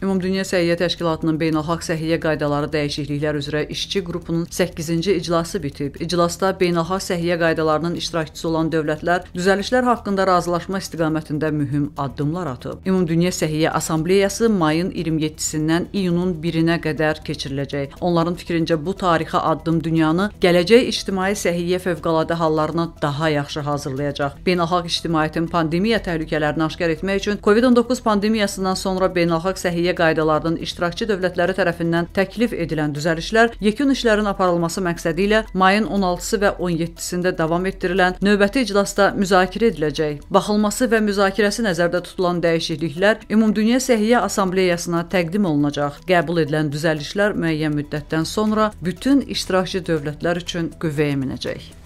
Ümumdünya Səhiyyə Təşkilatının beynəlxalq səhiyyə qaydaları dəyişikliklər üzrə işçi qrupunun 8-ci iclası bitib. İclasda beynəlxalq səhiyyə qaydalarının iştirakçısı olan dövlətlər düzəlişlər haqqında razılaşma istiqamətində mühüm addımlar atıb. Ümumdünya Səhiyyə Assambleyası mayın 27-sindən iyunun 1-nə qədər keçiriləcək. Onların fikrincə bu tarixi addım dünyanı gələcək ictimai səhiyyə fövqəladə hallarına daha yaxşı hazırlayacaq. Beynəlxalq ictimaiyyətin pandemiya təhlükələrini aşkar etmək üçün COVID-19 pandemiyasından sonra beynəlxalq səhiyyə qaydalarının iştirakçı dövlətləri tərəfindən təklif edilən düzəlişlər yekun işlərin aparılması məqsədi ilə mayın 16-sı və 17-sində davam etdirilən növbəti iclasda müzakirə ediləcək. Baxılması və müzakirəsi nəzərdə tutulan dəyişikliklər Ümumdünya Səhiyyə Assambleyasına təqdim olunacaq. Qəbul edilən düzəlişlər müəyyən müddətdən sonra bütün iştirakçı dövlətlər üçün qüvvəyə minəcək.